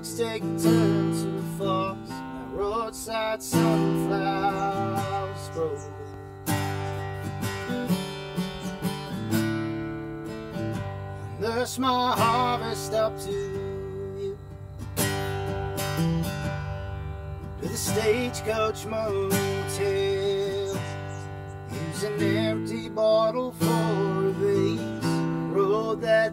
trucks take a turn too fast. The roadside sunflowers grow. Nurse my harvest up to you. To the stagecoach motel. Use an empty bottle for a base. Rode that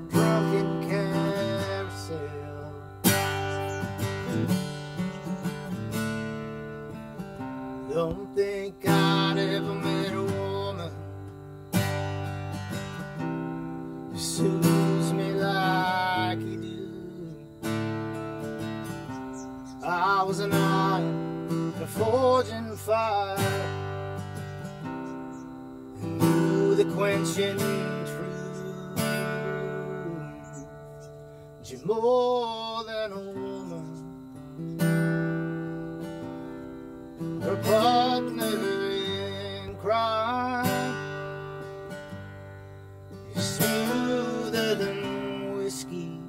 forging fire, and knew the quenching truth. You're more than a woman. her partner in crime. You're smoother than whiskey,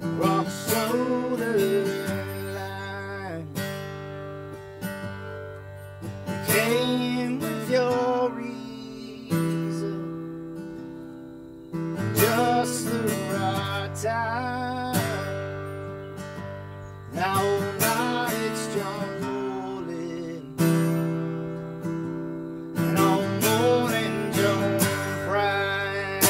rock soda reason, just the right time. Now night it's John And all morning Joan Prime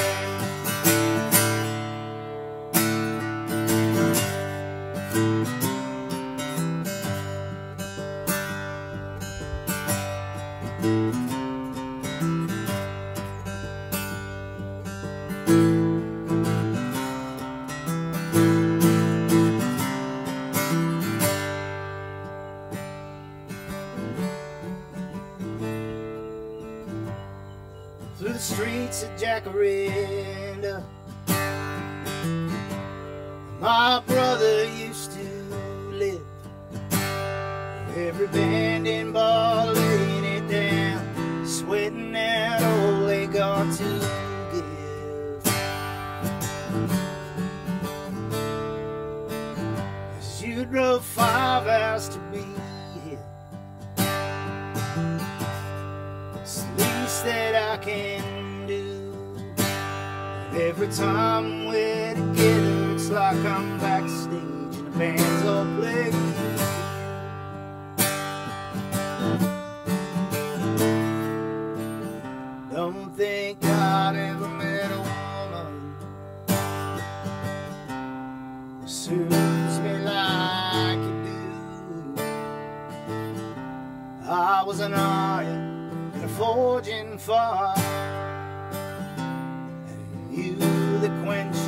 streets of Jacaranda. My brother used to live Every band in bar laying it down Sweating out all they got to give. As you drove five hours to be every time we're together, it's like I'm backstage and the band's all playing. Don't think I'd ever met a woman who soothes me like you do. I was an iron in a forging fire, you the quenching